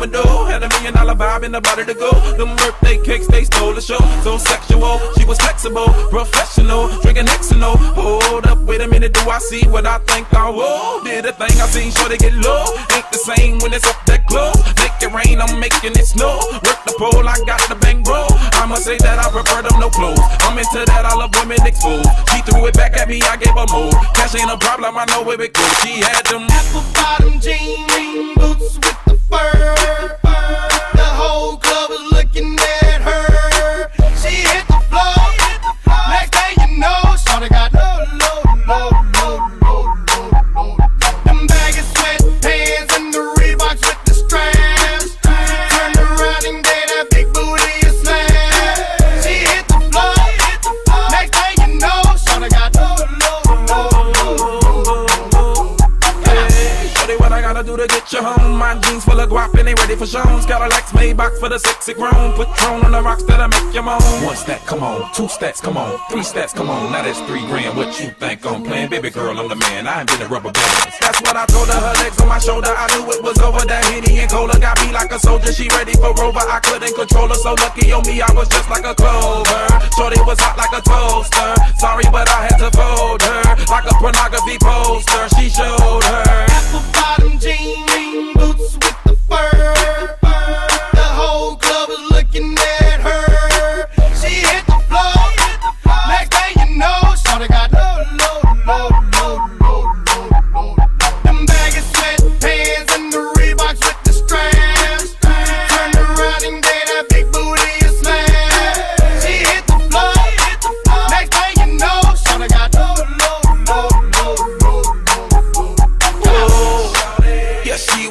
I'm vibe in the to go. Them birthday cakes, they stole the show. So sexual, she was flexible, professional, drinking Xano. Hold up, wait a minute, do I see what I think I will? Did a thing I seen, sure they get low. Ain't the same when it's up that close. Make it rain, I'm making it snow. Work the pole, I got the bang bro. I'ma say that I prefer them no clothes. I'm into that, I love women exposed. She threw it back at me, I gave her more. Cash ain't a problem, I know where it goes. She had them apple bottom jean boots with the fur. The guap and they ready for shows. Cadillacs made box for the sexy grown. Patron on the rocks that'll make you moan. One stack, come on. Two stacks, come on. Three stacks, come on. Now that's three grand. What you think I'm playing? Baby girl, I'm the man. I ain't been a rubber band. That's what I told her. Her legs on my shoulder. I knew it was over. That Henny and Cola got me like a soldier. She ready for Rover. I couldn't control her. So lucky on me, I was just like a clover. Shorty was hot like a toaster. Sorry, but I had to fold her. Like a pornography poster. She showed her. apple bottom jean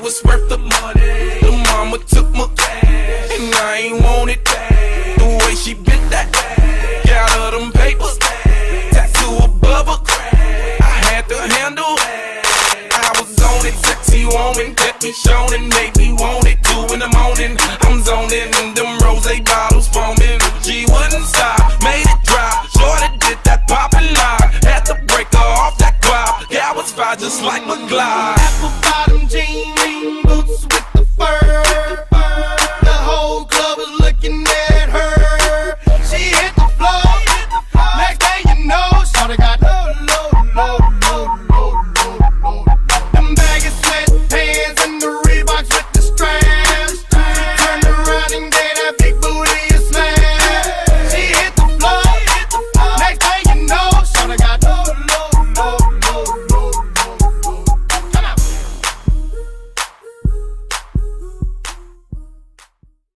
was worth the money. The mama took my cash, and I ain't want it back. The way she bit that, got her them papers, tattoo above her crack. I had to handle it. I was on it, sexy woman, kept me shown and made me want it. Two in the morning, I'm zoning, and them rose bottles foaming. like a. Apple bottom jean, boots with the fur.